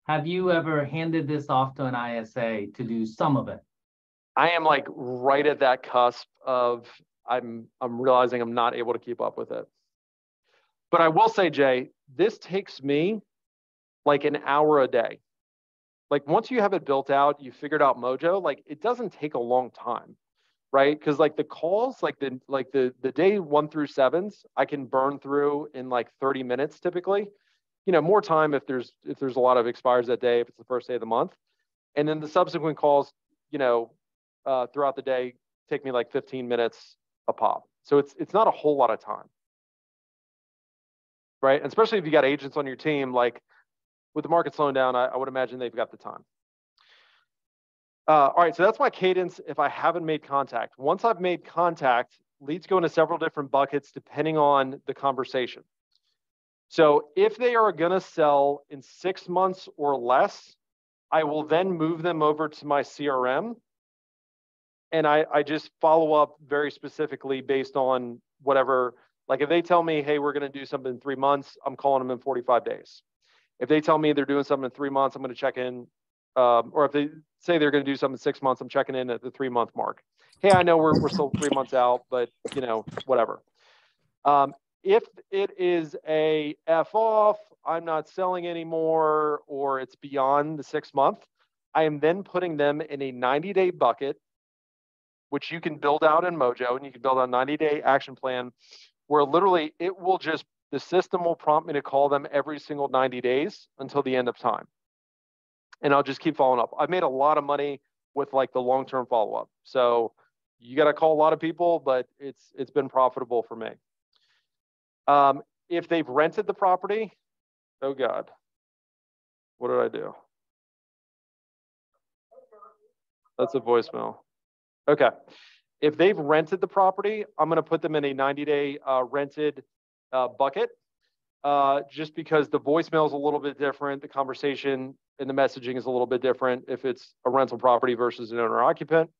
have you ever handed this off to an ISA to do some of it? I am like right at that cusp of I'm I'm realizing I'm not able to keep up with it. But I will say, Jay, this takes me like an hour a day like once you have it built out, you figured out Mojo, like it doesn't take a long time, right? Because like the calls, like the like the the day one through sevens, I can burn through in like 30 minutes typically. You know, more time if there's if there's a lot of expires that day, if it's the first day of the month. And then the subsequent calls, you know, uh, throughout the day take me like 15 minutes a pop. So it's it's not a whole lot of time. Right. And especially if you got agents on your team, like with the market slowing down, I, I would imagine they've got the time. Uh, all right, so that's my cadence if I haven't made contact. Once I've made contact, leads go into several different buckets depending on the conversation. So if they are going to sell in six months or less, I will then move them over to my CRM. And I, I just follow up very specifically based on whatever. Like if they tell me, hey, we're going to do something in three months, I'm calling them in 45 days. If they tell me they're doing something in three months, I'm going to check in. Um, or if they say they're going to do something in six months, I'm checking in at the three month mark. Hey, I know we're, we're still three months out, but you know, whatever. Um, if it is a F off, I'm not selling anymore, or it's beyond the six month, I am then putting them in a 90 day bucket, which you can build out in Mojo and you can build a 90 day action plan where literally it will just the system will prompt me to call them every single 90 days until the end of time. And I'll just keep following up. I've made a lot of money with like the long-term follow-up. So you got to call a lot of people, but it's it's been profitable for me. Um, if they've rented the property, oh God, what did I do? That's a voicemail. Okay. If they've rented the property, I'm going to put them in a 90 day uh, rented uh, bucket, uh, just because the voicemail is a little bit different. The conversation and the messaging is a little bit different if it's a rental property versus an owner occupant.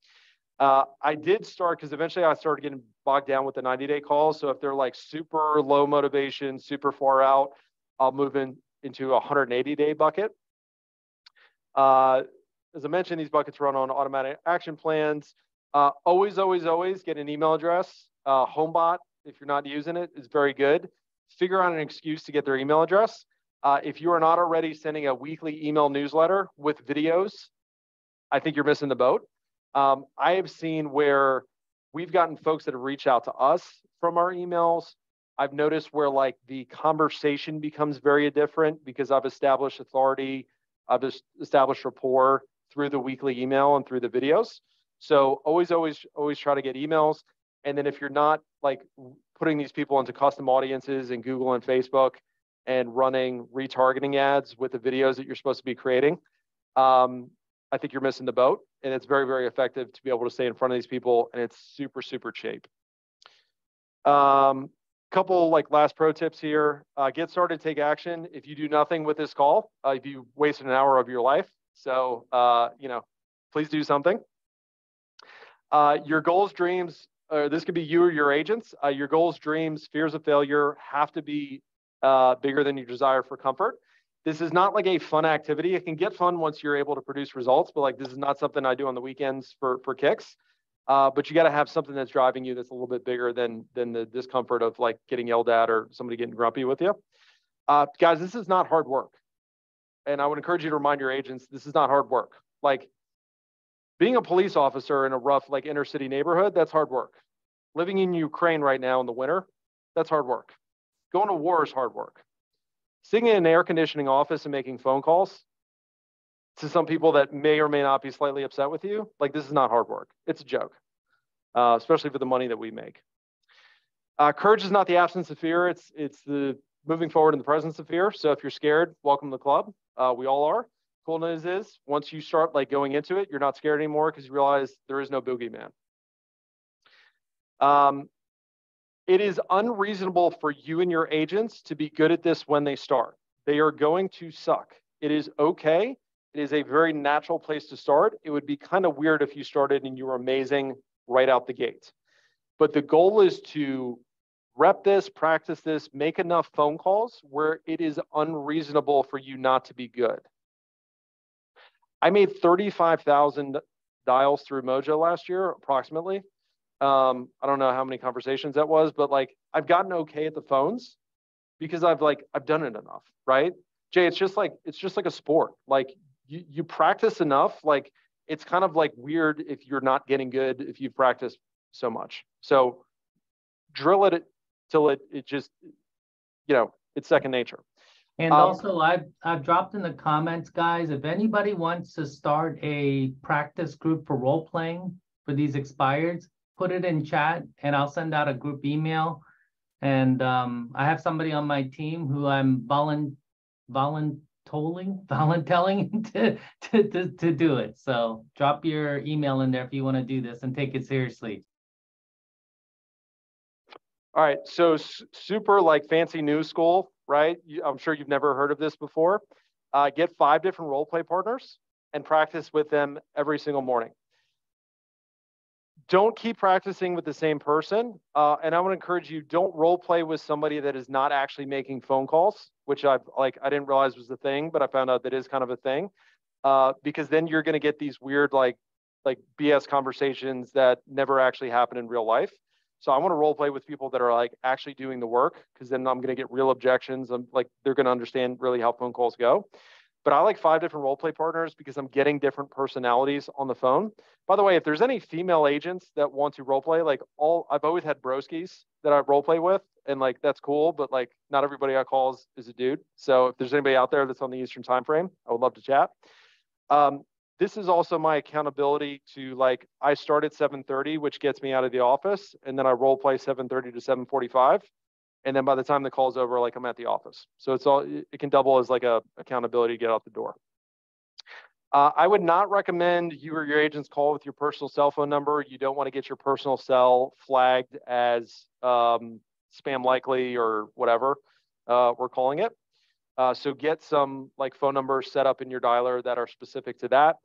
Uh, I did start because eventually I started getting bogged down with the 90 day calls. So if they're like super low motivation, super far out, I'll move in into a 180 day bucket. Uh, as I mentioned, these buckets run on automatic action plans. Uh, always, always, always get an email address. Uh, Homebot, if you're not using it, is very good. Figure out an excuse to get their email address. Uh, if you are not already sending a weekly email newsletter with videos, I think you're missing the boat. Um, I have seen where we've gotten folks that have reached out to us from our emails. I've noticed where like the conversation becomes very different because I've established authority, I've established rapport through the weekly email and through the videos. So always, always, always try to get emails. And then if you're not like putting these people into custom audiences in Google and Facebook and running retargeting ads with the videos that you're supposed to be creating, um, I think you're missing the boat. And it's very, very effective to be able to stay in front of these people. And it's super, super cheap. Um, couple like last pro tips here. Uh, get started, take action. If you do nothing with this call, uh, if you wasted an hour of your life, so uh, you know, please do something. Uh, your goals, dreams, or this could be you or your agents. Uh, your goals, dreams, fears of failure have to be uh, bigger than your desire for comfort. This is not like a fun activity. It can get fun once you're able to produce results, but like this is not something I do on the weekends for for kicks. Uh, but you got to have something that's driving you that's a little bit bigger than than the discomfort of like getting yelled at or somebody getting grumpy with you. Uh, guys, this is not hard work, and I would encourage you to remind your agents this is not hard work. Like being a police officer in a rough like inner city neighborhood, that's hard work. Living in Ukraine right now in the winter, that's hard work. Going to war is hard work sitting in an air conditioning office and making phone calls to some people that may or may not be slightly upset with you, like this is not hard work. It's a joke, uh, especially for the money that we make. Uh, courage is not the absence of fear. It's it's the moving forward in the presence of fear. So if you're scared, welcome to the club. Uh, we all are. Cool news is once you start like going into it, you're not scared anymore because you realize there is no boogeyman. Um, it is unreasonable for you and your agents to be good at this when they start. They are going to suck. It is okay. It is a very natural place to start. It would be kind of weird if you started and you were amazing right out the gate. But the goal is to rep this, practice this, make enough phone calls where it is unreasonable for you not to be good. I made 35,000 dials through Mojo last year, approximately. Um, I don't know how many conversations that was, but like I've gotten okay at the phones because I've like I've done it enough, right? Jay, it's just like it's just like a sport. Like you you practice enough, like it's kind of like weird if you're not getting good if you've practiced so much. So drill it till it it just you know it's second nature. And um, also, I've I've dropped in the comments, guys. If anybody wants to start a practice group for role playing for these expireds, put it in chat and I'll send out a group email. And um, I have somebody on my team who I'm volun voluntoling, voluntelling to, to, to, to do it. So drop your email in there if you want to do this and take it seriously. All right, so super like fancy new school, right? I'm sure you've never heard of this before. Uh, get five different role play partners and practice with them every single morning don't keep practicing with the same person. Uh, and I want to encourage you, don't role play with somebody that is not actually making phone calls, which I've like, I didn't realize was a thing, but I found out that is kind of a thing. Uh, because then you're going to get these weird, like, like BS conversations that never actually happen in real life. So I want to role play with people that are like actually doing the work because then I'm going to get real objections. I'm like, they're going to understand really how phone calls go. But I like five different role play partners because I'm getting different personalities on the phone. By the way, if there's any female agents that want to role play, like all I've always had broskies that I role play with, and like that's cool, but like not everybody I call is, is a dude. So if there's anybody out there that's on the Eastern time frame, I would love to chat. Um, this is also my accountability to like I start at 7:30, which gets me out of the office, and then I role play 7:30 to 7:45 and then by the time the call's over like i'm at the office. So it's all it can double as like a accountability to get out the door. Uh, i would not recommend you or your agents call with your personal cell phone number. You don't want to get your personal cell flagged as um, spam likely or whatever uh, we're calling it uh, so get some like phone numbers set up in your dialer that are specific to that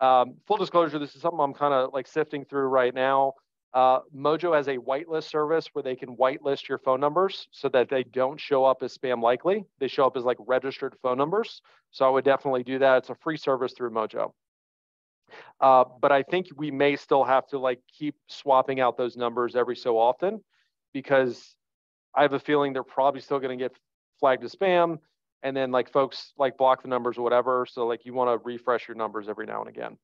Um, full disclosure, this is something I'm kind of like sifting through right now. Uh, Mojo has a whitelist service where they can whitelist your phone numbers so that they don't show up as spam likely. They show up as like registered phone numbers. So I would definitely do that. It's a free service through Mojo. Uh, but I think we may still have to like keep swapping out those numbers every so often because I have a feeling they're probably still going to get flagged as spam. And then like folks like block the numbers or whatever. So like you want to refresh your numbers every now and again.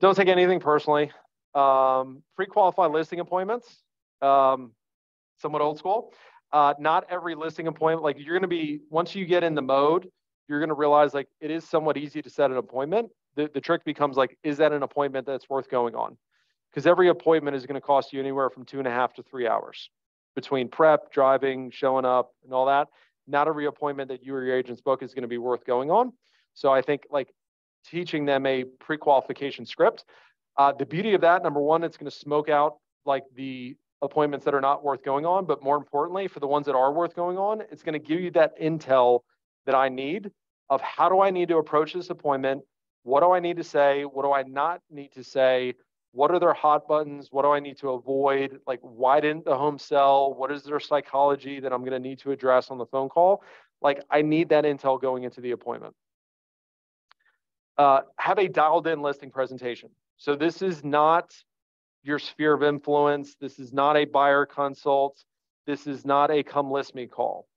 Don't take anything personally. Um, pre-qualified listing appointments, um, somewhat old school. Uh, not every listing appointment, like you're going to be, once you get in the mode, you're going to realize like it is somewhat easy to set an appointment. The, the trick becomes like, is that an appointment that's worth going on? Because every appointment is going to cost you anywhere from two and a half to three hours between prep, driving, showing up, and all that. Not a reappointment that you or your agent's book is going to be worth going on. So I think like teaching them a pre-qualification script uh, the beauty of that, number one, it's going to smoke out like the appointments that are not worth going on. But more importantly, for the ones that are worth going on, it's going to give you that intel that I need of how do I need to approach this appointment? What do I need to say? What do I not need to say? What are their hot buttons? What do I need to avoid? Like, why didn't the home sell? What is their psychology that I'm going to need to address on the phone call? Like, I need that intel going into the appointment. Uh, have a dialed in listing presentation. So this is not your sphere of influence. This is not a buyer consult. This is not a come list me call.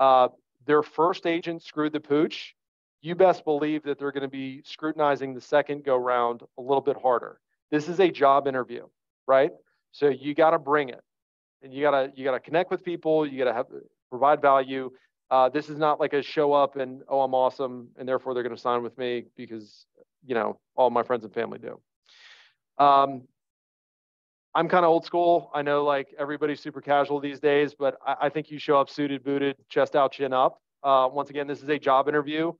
Uh, their first agent screwed the pooch. You best believe that they're going to be scrutinizing the second go round a little bit harder. This is a job interview, right? So you got to bring it, and you got to you got to connect with people. You got to have provide value. Uh, this is not like a show up and oh I'm awesome and therefore they're going to sign with me because you know all my friends and family do. Um, I'm kind of old school. I know like everybody's super casual these days, but I, I think you show up suited, booted, chest out, chin up. Uh, once again, this is a job interview.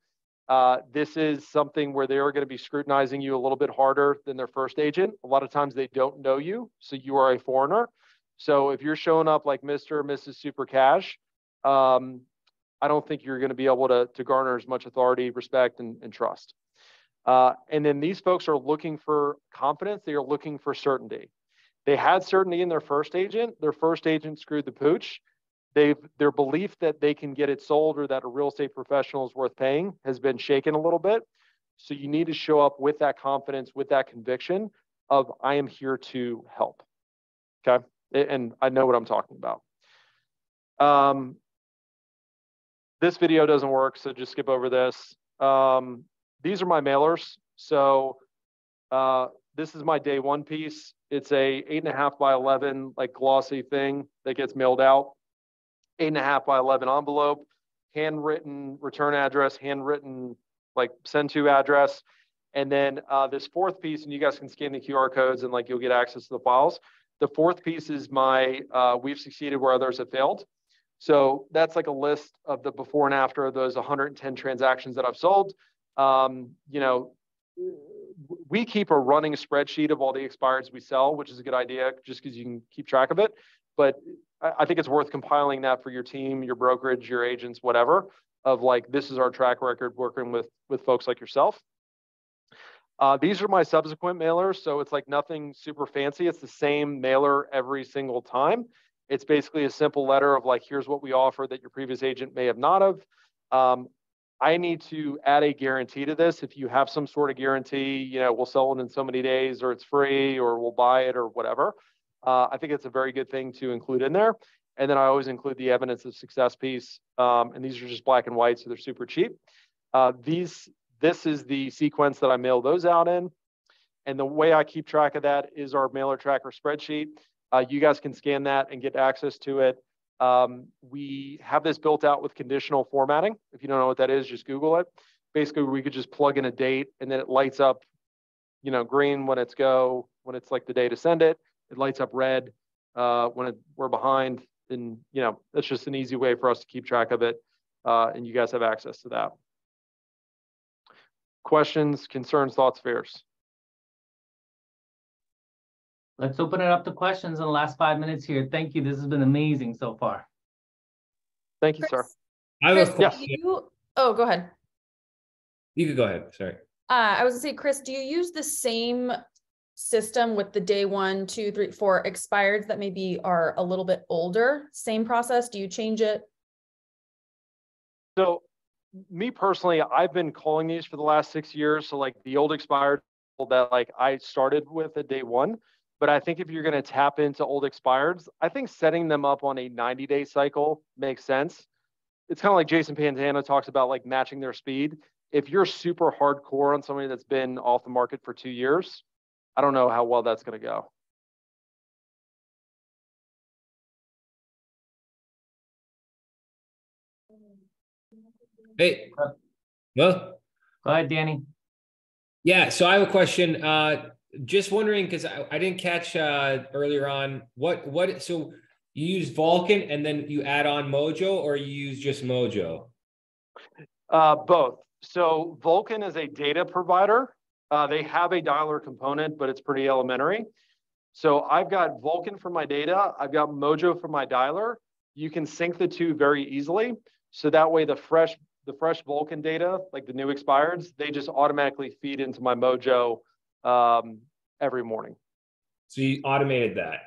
Uh, this is something where they are going to be scrutinizing you a little bit harder than their first agent. A lot of times they don't know you, so you are a foreigner. So if you're showing up like Mr. or Mrs. Super Cash, um, I don't think you're going to be able to, to garner as much authority, respect, and, and trust. Uh, and then these folks are looking for confidence. They are looking for certainty. They had certainty in their first agent. Their first agent screwed the pooch. They've their belief that they can get it sold or that a real estate professional is worth paying has been shaken a little bit. So you need to show up with that confidence, with that conviction of I am here to help. Okay, and I know what I'm talking about. Um, this video doesn't work, so just skip over this. Um, these are my mailers. So uh, this is my day one piece. It's a eight and a half by 11, like glossy thing that gets mailed out. Eight and a half by 11 envelope, handwritten return address, handwritten like send to address. And then uh, this fourth piece, and you guys can scan the QR codes and like you'll get access to the files. The fourth piece is my uh, we've succeeded where others have failed. So that's like a list of the before and after of those 110 transactions that I've sold. Um, you know, we keep a running spreadsheet of all the expireds we sell, which is a good idea just because you can keep track of it. But I think it's worth compiling that for your team, your brokerage, your agents, whatever, of like, this is our track record working with, with folks like yourself. Uh, these are my subsequent mailers. So it's like nothing super fancy. It's the same mailer every single time. It's basically a simple letter of like, here's what we offer that your previous agent may have not have. Um, I need to add a guarantee to this. If you have some sort of guarantee, you know, we'll sell it in so many days or it's free or we'll buy it or whatever. Uh, I think it's a very good thing to include in there. And then I always include the evidence of success piece. Um, and these are just black and white, so they're super cheap. Uh, these, this is the sequence that I mail those out in. And the way I keep track of that is our mailer tracker spreadsheet. Uh, you guys can scan that and get access to it. Um, we have this built out with conditional formatting. If you don't know what that is, just Google it. Basically, we could just plug in a date and then it lights up, you know, green when it's go, when it's like the day to send it. It lights up red uh, when it, we're behind. And, you know, that's just an easy way for us to keep track of it. Uh, and you guys have access to that. Questions, concerns, thoughts, fears? Let's open it up to questions in the last five minutes here. Thank you. This has been amazing so far. Thank you, sir. I have a Yes. You, oh, go ahead. You could go ahead. Sorry. Uh, I was gonna say, Chris, do you use the same system with the day one, two, three, four expireds that maybe are a little bit older? Same process? Do you change it? So me personally, I've been calling these for the last six years. So like the old expired that like I started with at day one. But I think if you're going to tap into old expireds, I think setting them up on a 90 day cycle makes sense. It's kind of like Jason Pantana talks about like matching their speed. If you're super hardcore on somebody that's been off the market for two years, I don't know how well that's going to go. Hey, well, Go ahead, Danny. yeah, so I have a question. Uh, just wondering, because I, I didn't catch uh earlier on, what, what, so you use Vulcan and then you add on Mojo or you use just Mojo? Uh, both. So Vulcan is a data provider. Uh, they have a dialer component, but it's pretty elementary. So I've got Vulcan for my data. I've got Mojo for my dialer. You can sync the two very easily. So that way the fresh the fresh Vulcan data, like the new expireds, they just automatically feed into my Mojo um, every morning. So you automated that.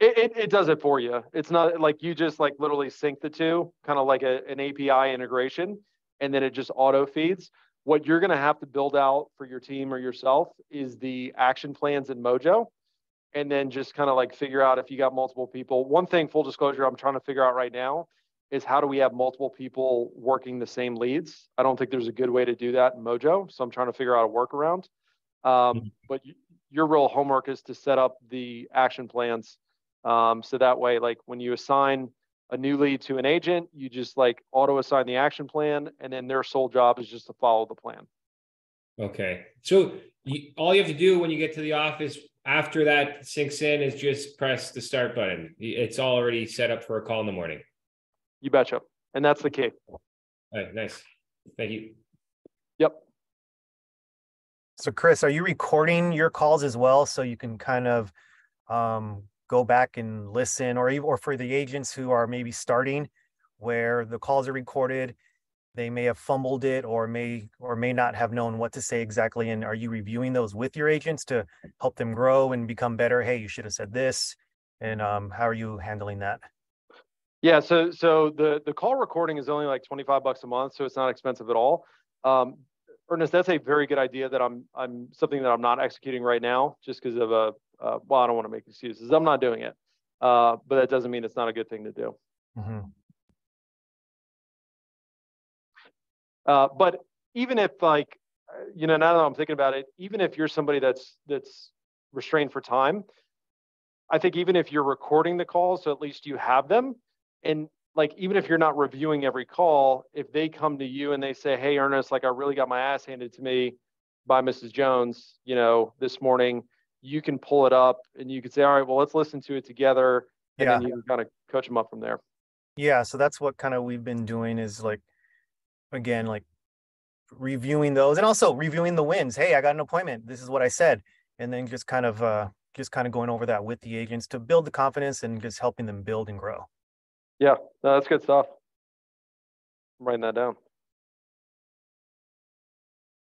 It, it, it, does it for you. It's not like you just like literally sync the two, kind of like a, an API integration, and then it just auto feeds. What you're going to have to build out for your team or yourself is the action plans in Mojo, and then just kind of like figure out if you got multiple people. One thing, full disclosure, I'm trying to figure out right now is how do we have multiple people working the same leads? I don't think there's a good way to do that in Mojo, so I'm trying to figure out a workaround. Um, mm-hmm. but your real homework is to set up the action plans, um, so that way, like when you assign a new lead to an agent, you just like auto assign the action plan, and then their sole job is just to follow the plan. Okay, so you, all you have to do when you get to the office after that sinks in is just press the start button. It's already set up for a call in the morning. You betcha. And that's the key. All right, nice. Thank you. Yep. So Chris, are you recording your calls as well so you can kind of um, go back and listen or or for the agents who are maybe starting where the calls are recorded, they may have fumbled it or may or may not have known what to say exactly and are you reviewing those with your agents to help them grow and become better? Hey, you should have said this. And um, how are you handling that? Yeah, so so the the call recording is only like 25 bucks a month, so it's not expensive at all. Um, Ernest, that's a very good idea that I'm I'm something that I'm not executing right now just because of a uh, well, I don't want to make excuses. I'm not doing it, uh, but that doesn't mean it's not a good thing to do. Mm-hmm. Uh, but even if like you know now that I'm thinking about it, even if you're somebody that's that's restrained for time, I think even if you're recording the calls, so at least you have them, and like even if you're not reviewing every call if they come to you and they say hey ernest like i really got my ass handed to me by mrs jones you know this morning you can pull it up and you can say all right well let's listen to it together and yeah. then you can kind of coach them up from there yeah so that's what kind of we've been doing is like again like reviewing those and also reviewing the wins hey i got an appointment this is what i said and then just kind of uh just kind of going over that with the agents to build the confidence and just helping them build and grow yeah, no, that's good stuff. I'm writing that down.